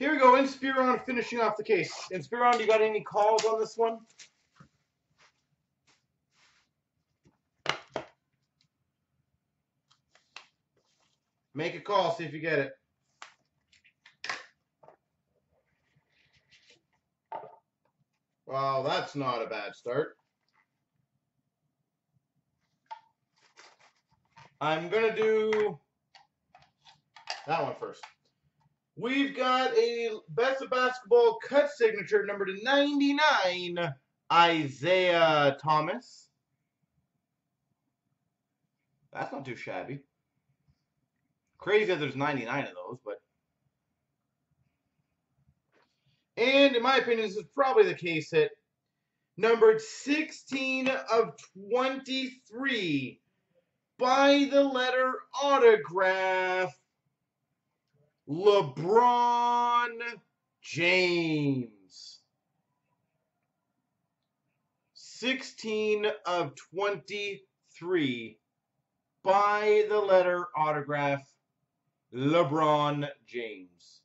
Here we go. Inspiron finishing off the case. Inspiron, you got any calls on this one? Make a call, see if you get it. Well, that's not a bad start. I'm going to do that one first. We've got a Best of Basketball cut signature number to 99, Isaiah Thomas. That's not too shabby. Crazy that there's 99 of those, but. And in my opinion, this is probably the case hit. Numbered 16 of 23 by the letter autograph LeBron James. 16 of 23 by the letter autograph LeBron James.